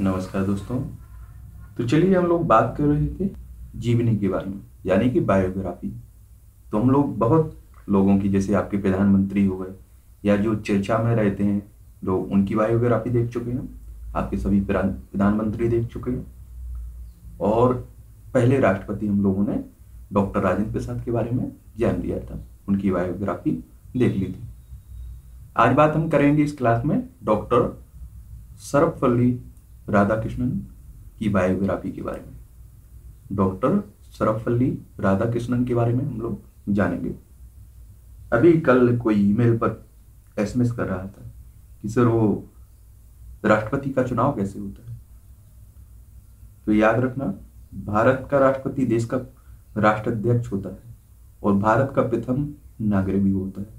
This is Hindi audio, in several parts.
नमस्कार दोस्तों। तो चलिए हम लोग बात कर रहे थे जीवनी के बारे में, यानी कि बायोग्राफी तो हम लोग बहुत लोगों की, जैसे आपके प्रधानमंत्री हो गए, या जो चर्चा में रहते हैं लोग उनकी बायोग्राफी देख चुके हैं, आपके सभी प्रधानमंत्री देख चुके हैं। और पहले राष्ट्रपति हम लोगों ने डॉक्टर राजेंद्र प्रसाद के बारे में जान लिया था, उनकी बायोग्राफी देख ली थी। आज बात हम करेंगे इस क्लास में डॉक्टर सर्वपल्ली राधाकृष्णन की बायोग्राफी के बारे में। डॉक्टर सर्वपल्ली राधाकृष्णन के बारे में हम लोग जानेंगे। अभी कल कोई ईमेल पर एसएमएस कर रहा था कि सर वो राष्ट्रपति का चुनाव कैसे होता है? तो याद रखना, भारत का राष्ट्रपति देश का राष्ट्राध्यक्ष होता है और भारत का प्रथम नागरिक भी होता है।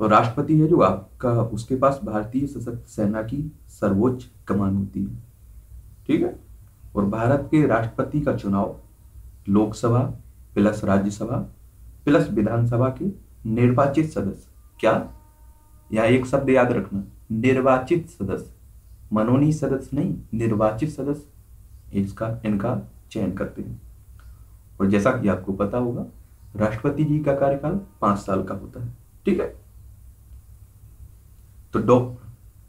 और राष्ट्रपति है जो आपका, उसके पास भारतीय सशस्त्र सेना की सर्वोच्च कमान होती है। ठीक है? और भारत के राष्ट्रपति का चुनाव लोकसभा प्लस राज्यसभा प्लस विधानसभा के निर्वाचित सदस्य। क्या? यहाँ एक शब्द याद रखना। निर्वाचित सदस्य। मनोनीत सदस्य नहीं, निर्वाचित सदस्य। इसका, इनका चयन करते हैं। और जैसा कि आपको पता होगा, राष्ट्रपति जी का कार्यकाल पाँच साल का होता है। ठीक है? तो डॉ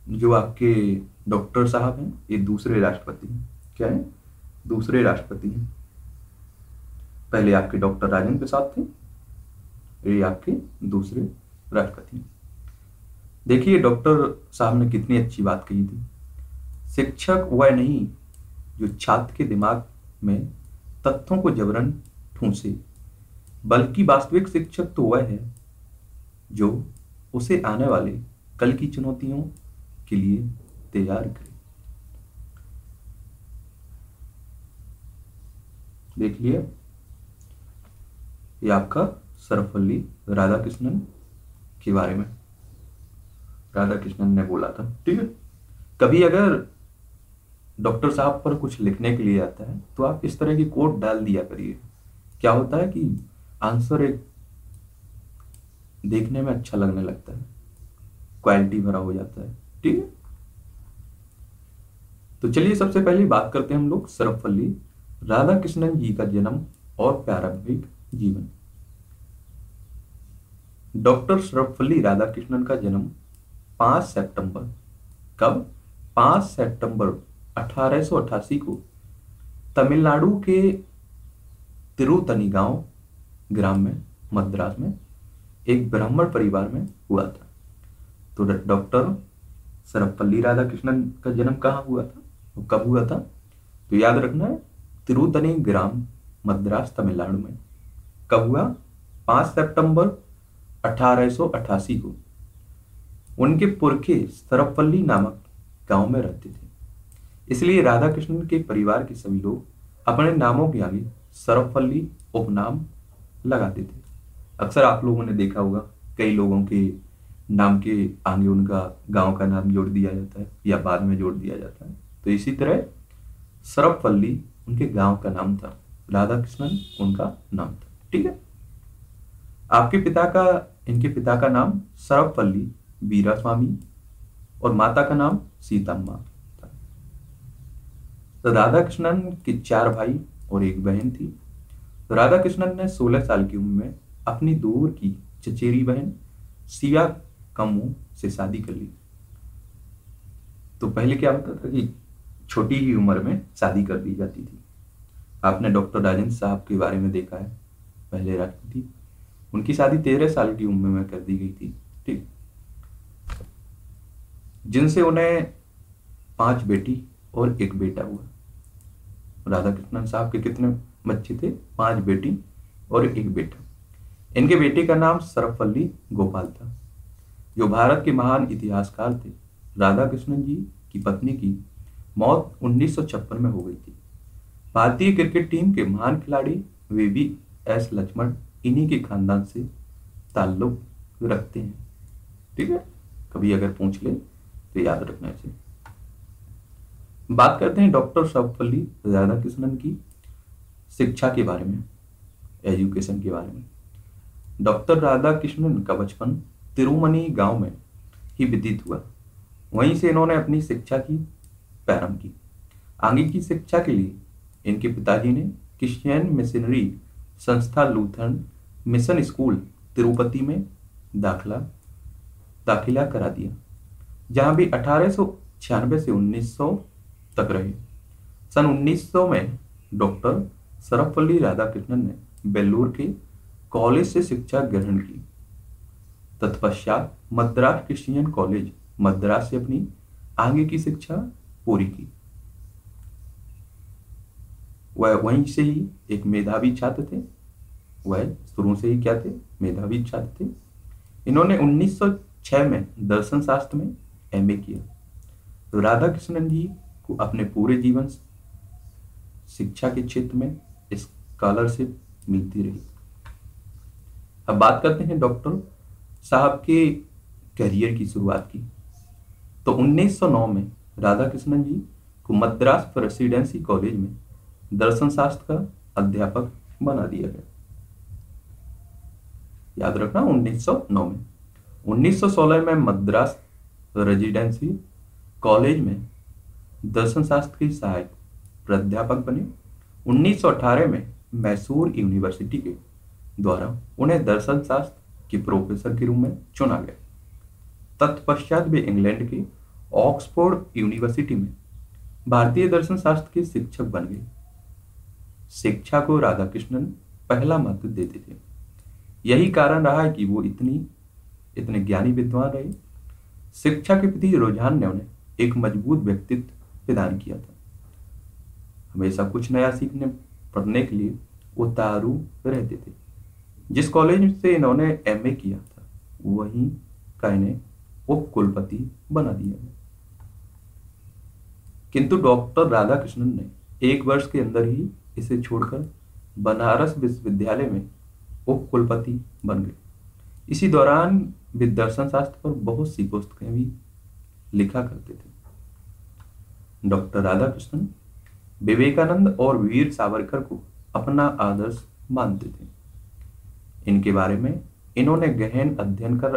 जो आपके डॉक्टर साहब हैं, ये दूसरे राष्ट्रपति हैं। क्या है? दूसरे राष्ट्रपति हैं। पहले आपके डॉक्टर राजेंद्र प्रसाद थे, ये आपके दूसरे राष्ट्रपति हैं। देखिए, डॉक्टर साहब ने कितनी अच्छी बात कही थी। शिक्षक वह नहीं, जो छात्र के दिमाग में तथ्यों को जबरन ठूंसे, बल्कि वास्तविक शिक्षक तो वह है, जो उसे आने वाले कल की चुनौतियों के लिए तैयार करे। देख लिया? ये आपका राधा कृष्णन के बारे में। राधा कृष्णन ने बोला था, ठीक है? कभी अगर डॉक्टर साहब पर कुछ लिखने के लिए आता है तो आप इस तरह की कोट डाल दिया करिए। क्या होता है कि आंसर एक देखने में अच्छा लगने लगता है। क्वालिटी भरा हो जाता है। ठीक है? तो चलिए सबसे पहले बात करते हैं हम लोग सरफल्ली राधा कृष्णन जी का जन्म और प्रारंभिक जीवन। डॉक्टर सरफल्ली राधाकृष्णन का जन्म 5 सितंबर, कब? 5 सितंबर 1888 को तमिलनाडु के तिरुतनी गाँव ग्राम में, मद्रास में, एक ब्राह्मण परिवार में हुआ था। तो डॉक्टर सरपल्ली राधाकृष्णन का जन्म कहाँ हुआ था? वो कब हुआ था? तो याद रखना है, तिरुतनी ग्राम, मद्रास, तमिलनाडु में। कब हुआ? 5 सितंबर 1888 को। उनके पुरखे सरपल्ली नामक गाँव में रहते थे। इसलिए राधा कृष्णन के परिवार के सभी लोग अपने नामों के आगे सरपल्ली उपनाम लगाते थे अक्सर आप लोगों ने देखा होगा, कई लोगों के नाम के आगे उनका गाँव का नाम जोड़ दिया जाता है या बाद में जोड़ दिया जाता है। तो इसी तरह सरपल्ली उनके गाँव का नाम था राधा कृष्णन उनका नाम था, ठीक है? आपके पिता का, इनके पिता का नाम सरपल्ली वीरा स्वामी और माता का नाम सीतम्मा था। तो राधा कृष्णन के चार भाई और एक बहन थी। तो राधा कृष्णन ने 16 साल की उम्र में अपनी दूर की चचेरी बहन सिया कमू से शादी कर ली। तो पहले क्या होता था कि छोटी ही उम्र में शादी कर दी जाती थी। आपने डॉक्टर राजेंद्र साहब के बारे में देखा है, पहले राष्ट्रपति उनकी शादी तेरह साल की उम्र में कर दी गई थी, ठीक। जिनसे उन्हें पाँच बेटी और एक बेटा हुआ। राधा कृष्णन साहब के कितने बच्चे थे? पाँच बेटी और एक बेटा। इनके बेटे का नाम सरफल्ली गोपाल था। जो भारत के महान इतिहासकार थे राधा कृष्णन जी की पत्नी की मौत 1956 में हो गई थी। भारतीय क्रिकेट टीम के महान खिलाड़ी वे भी एस लक्ष्मण इन्हीं के खानदान से ताल्लुक रखते हैं। ठीक है? कभी अगर पूछ ले तो याद रखना चाहिए बात करते हैं डॉक्टर सर्वपल्ली राधा कृष्णन की शिक्षा के बारे में, एजुकेशन के बारे में। डॉक्टर राधा कृष्णन का बचपन तिरुमनी गाँव में ही व्यतीत हुआ। वहीं से इन्होंने अपनी शिक्षा की, प्रारंभ की। आगे की शिक्षा के लिए इनके पिताजी ने क्रिश्चियन मिशनरी संस्था लूथरन मिशन स्कूल तिरुपति में दाखला, दाखिला करा दिया, जहाँ भी अठारह से 1900 तक रहे। सन 1900 में डॉक्टर सरपल्ली राधाकृष्णन ने बेल्लूर के कॉलेज से शिक्षा ग्रहण की। तत्पश्चात मद्रास क्रिश्चियन कॉलेज मद्रास से अपनी आगे की शिक्षा पूरी की। वह वहीं से ही एक मेधावी छात्र थे। वह शुरू से ही क्या थे? मेधावी छात्र थे। इन्होंने 1906 में दर्शन शास्त्र में एमए किया। राधा कृष्णन जी को अपने पूरे जीवन शिक्षा के क्षेत्र में स्कॉलरशिप मिलती रही। अब बात करते हैं डॉक्टर साहब के करियर की शुरुआत की। तो 1909 में राधा कृष्णन जी को मद्रास प्रेसिडेंसी कॉलेज में दर्शन शास्त्र का अध्यापक बना दिया गया। याद रखना 1909 में। 1916 में मद्रास रेजिडेंसी कॉलेज में दर्शन शास्त्र की सहायक प्राध्यापक बने। 1918 में मैसूर यूनिवर्सिटी के द्वारा उन्हें दर्शन शास्त्र के प्रोफेसर के रूप में चुना गया। तत्पश्चात वे इंग्लैंड के ऑक्सफोर्ड यूनिवर्सिटी में भारतीय दर्शन शास्त्र के शिक्षक बन गए। शिक्षा को राधा कृष्णन पहला महत्व देते थे। यही कारण रहा है कि वो इतनी, इतने ज्ञानी विद्वान रहे। शिक्षा के प्रति रुझान ने उन्हें एक मज़बूत व्यक्तित्व प्रदान किया था। हमेशा कुछ नया सीखने, पढ़ने के लिए वो तारू रहते थे। जिस कॉलेज से इन्होंने एमए किया था, वहीं का इन्हें उप कुलपति बना दिया गया। किंतु डॉक्टर राधाकृष्णन ने एक वर्ष के अंदर ही इसे छोड़कर बनारस विश्वविद्यालय में उप कुलपति बन गए। इसी दौरान वे दर्शन शास्त्र पर बहुत सी पुस्तकें भी लिखा करते थे। डॉक्टर राधाकृष्णन विवेकानंद और वीर सावरकर को अपना आदर्श मानते थे। इनके बारे में। इन्होंने गहन अध्ययन कर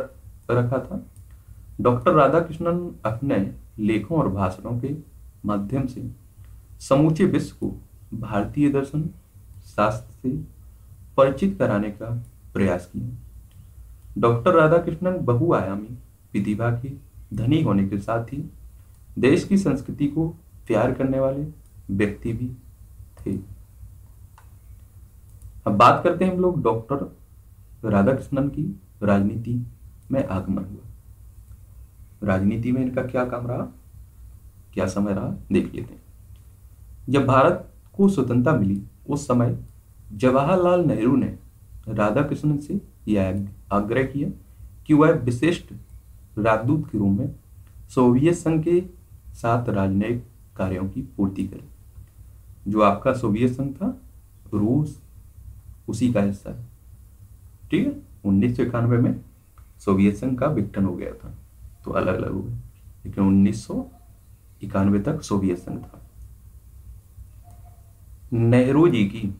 रखा था। डॉक्टर राधाकृष्णन अपने लेखों और भाषणों के माध्यम से समूचे विश्व को भारतीय दर्शन शास्त्र से परिचित कराने का प्रयास किया। डॉक्टर राधाकृष्णन बहुआयामी प्रतिभा के धनी होने के साथ ही देश की संस्कृति को प्यार करने वाले व्यक्ति भी थे। अब बात करते हैं हम लोग डॉक्टर राधाकृष्णन की राजनीति में आगमन हुआ। राजनीति में इनका क्या काम रहा? क्या समय रहा? देख लेते हैं। जब भारत को स्वतंत्रता मिली, उस समय जवाहरलाल नेहरू ने राधा कृष्णन से यह आग्रह किया कि वह विशिष्ट राजदूत के रूप में सोवियत संघ के साथ राजनयिक कार्यों की पूर्ति करे। जो आपका सोवियत संघ था, रूस, उसी का हिस्सा है। ठीक है? उन्नीस सौ इक्यानवे में सोवियत संघ का विघटन हो गया था। तो अलग अलग हो गए। लेकिन उन्नीस सौ इक्यानवे तक सोवियत संघ था। नेहरू जी की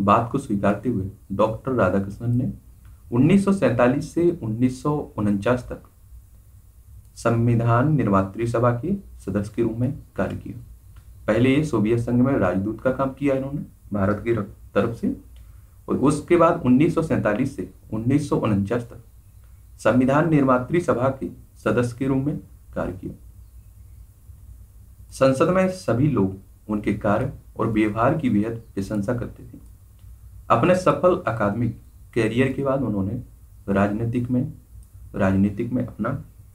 बात को स्वीकारते हुए डॉक्टर राधाकृष्णन ने 1947 से उन्नीस सौ उनचास तक संविधान निर्मात्री सभा के सदस्य के रूप में कार्य किया। पहले ये सोवियत संघ में राजदूत का काम किया इन्होंने, भारत की तरफ़ से। और उसके बाद उन्नीस से उन्नीस सौ उनचास तक संविधान निर्मात्री सभा के सदस्य के रूप में कार्य किया। संसद में सभी लोग उनके कार्य और व्यवहार की बेहद प्रशंसा करते थे। अपने सफल अकादमिक कैरियर के बाद उन्होंने राजनीतिक में राजनीतिक में अपना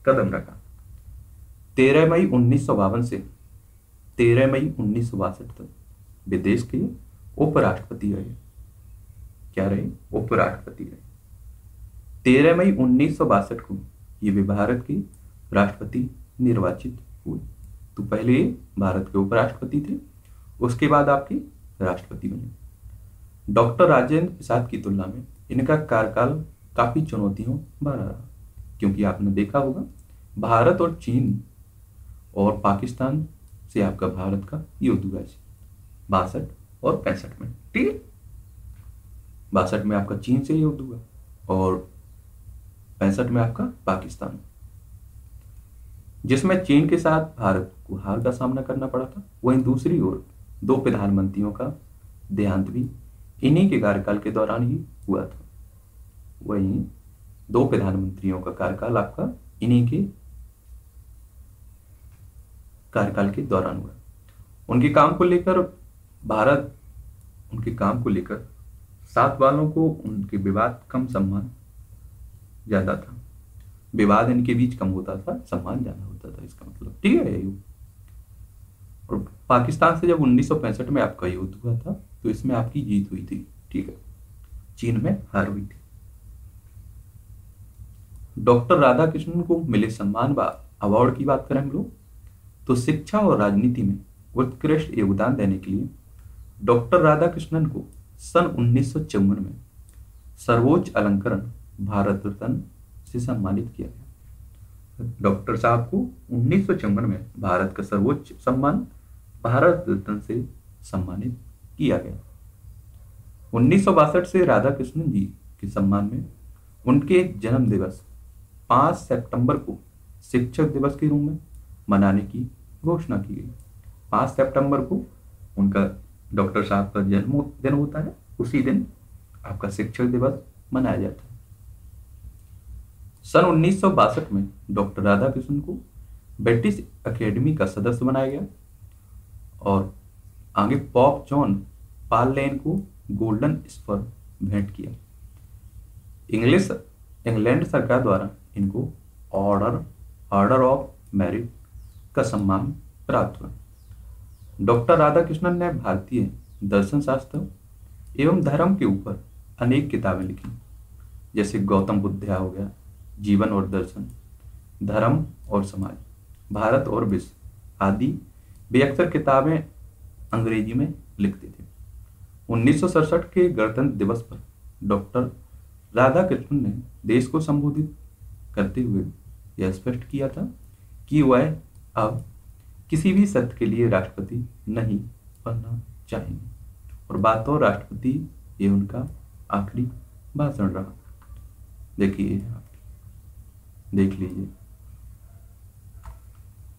कदम रखा। तेरह मई उन्नीस सौ बावन से तेरह मई उन्नीस सौ बासठ तक विदेश के उपराष्ट्रपति रहे। क्या रहे? उपराष्ट्रपति रहे। तेरह मई उन्नीस सौ बासठ को ये भी भारत के राष्ट्रपति निर्वाचित हुए। तो पहले भारत के उपराष्ट्रपति थे, उसके बाद आपके राष्ट्रपति बने। डॉक्टर राजेंद्र प्रसाद की तुलना में इनका कार्यकाल काफ़ी चुनौतियों भरा रहा, क्योंकि आपने देखा होगा, भारत और चीन और पाकिस्तान से आपका भारत का युद्ध हुआ बासठ और पैंसठ में ठीक है? बासठ में आपका चीन से युद्ध हुआ और पैंसठ में आपका पाकिस्तान। जिसमें चीन के साथ भारत को हार का सामना करना पड़ा था, वहीं दूसरी ओर दो प्रधानमंत्रियों का देहांत भी इन्हीं के कार्यकाल के दौरान ही हुआ था। वहीं दो प्रधानमंत्रियों का कार्यकाल आपका इन्हीं के कार्यकाल के दौरान हुआ। उनके काम को लेकर भारत, उनके काम को लेकर सात वालों को उनके विवाद कम सम्मान ज़्यादा था। विवाद इनके बीच कम होता था, सम्मान ज़्यादा होता था, इसका मतलब। ठीक है, यही और पाकिस्तान से जब 1965 में आपका युद्ध हुआ था तो इसमें आपकी जीत हुई थी। ठीक है, चीन में हार हुई थी। डॉक्टर राधा राधाकृष्णन को मिले सम्मान व अवार्ड की बात करें हम लोग तो शिक्षा और राजनीति में उत्कृष्ट योगदान देने के लिए डॉक्टर राधाकृष्णन को सन उन्नीस सौ चौवन में सर्वोच्च अलंकरण भारत रत्न से सम्मानित किया गया। डॉक्टर साहब को उन्नीस सौ चौवन में भारत का सर्वोच्च सम्मान भारत रत्न से सम्मानित किया गया। उन्नीस सौ बासठ से राधाकृष्णन जी के सम्मान में उनके जन्म दिवस 5 सितंबर को शिक्षक दिवस के रूप में मनाने की घोषणा की गई। 5 सितंबर को उनका डॉक्टर साहब का जन्मदिन होता है, उसी दिन आपका शिक्षक दिवस मनाया जाता है। सन उन्नीस सौ बासठ में डॉक्टर राधाकृष्णन को ब्रिटिश अकेडमी का सदस्य बनाया गया और आगे पॉप जॉन पाल लेन को गोल्डन स्पर भेंट किया। इंग्लिश इंग्लैंड सरकार द्वारा इनको ऑर्डर ऑर्डर ऑफ़ मेरिट का सम्मान प्राप्त हुआ। डॉक्टर राधाकृष्णन ने भारतीय दर्शन शास्त्र एवं धर्म के ऊपर अनेक किताबें लिखी। जैसे गौतम बुद्धा हो गया, जीवन और दर्शन, धर्म और समाज, भारत और विश्व आदि वे अक्सर किताबें अंग्रेज़ी में लिखते थे। उन्नीस सौ सड़सठ के गणतंत्र दिवस पर डॉक्टर राधाकृष्णन ने देश को संबोधित करते हुए यह स्पष्ट किया था कि वह अब किसी भी सत्य के लिए राष्ट्रपति नहीं बनना चाहेंगे। और बातों राष्ट्रपति, ये उनका आखिरी भाषण रहा। देखिए देख लीजिए।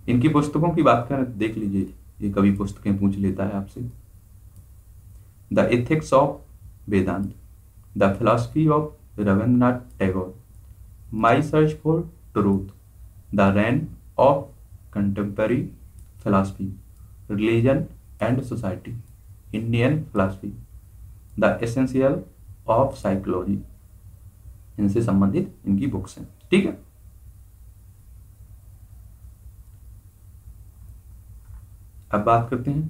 इनकी पुस्तकों की बात करें, देख लीजिए। ये कभी पुस्तकें पूछ लेता है आपसे। The ethics of Vedanta the philosophy of Rabindranath Tagore my search for truth the reign of contemporary philosophy religion and society Indian philosophy the essential of psychology इनसे संबंधित इनकी बुक्स हैं, ठीक है? अब बात करते हैं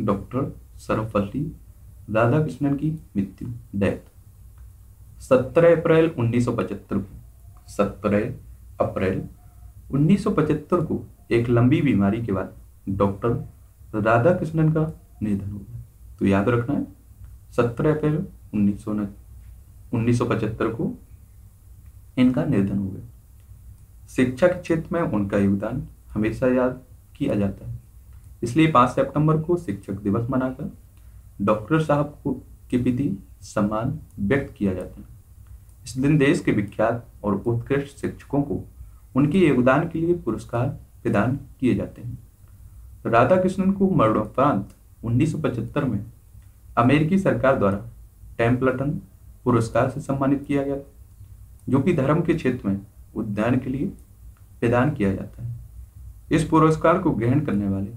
डॉक्टर सर्वपल्ली राधाकृष्णन की मृत्यु, डेथ। सत्रह अप्रैल 1975 को, सत्रह अप्रैल 1975 को एक लंबी बीमारी के बाद डॉक्टर राधा कृष्णन का निधन हो गया। तो याद रखना है, सत्रह अप्रैल उन्नीस सौ उन्नीस को इनका निधन हो गया। शिक्षा के क्षेत्र में उनका योगदान हमेशा याद किया जाता है। इसलिए पाँच सितंबर को शिक्षक दिवस मनाकर डॉक्टर साहब को, के प्रति सम्मान व्यक्त किया जाता है। इस दिन देश के विख्यात और उत्कृष्ट शिक्षकों को उनके योगदान के लिए पुरस्कार प्रदान किए जाते हैं। राधा कृष्णन को मरणोपरांत 1975 में अमेरिकी सरकार द्वारा टेम्पल्टन पुरस्कार से सम्मानित किया गया, जो कि धर्म के क्षेत्र में उद्यान के लिए प्रदान किया जाता है। इस पुरस्कार को ग्रहण करने वाले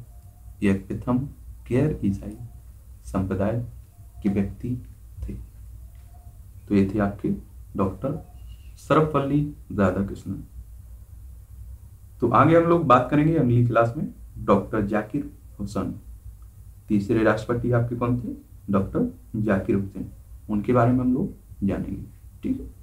यह प्रथम गैर ईसाई संप्रदाय के व्यक्ति थे। तो ये थे आपके डॉक्टर सर्वपल्ली राधाकृष्णन। तो आगे हम लोग बात करेंगे अगली क्लास में, डॉक्टर जाकिर हुसैन। तीसरे राष्ट्रपति आपके कौन थे? डॉक्टर जाकिर हुसैन। उनके बारे में हम लोग जानेंगे। ठीक है?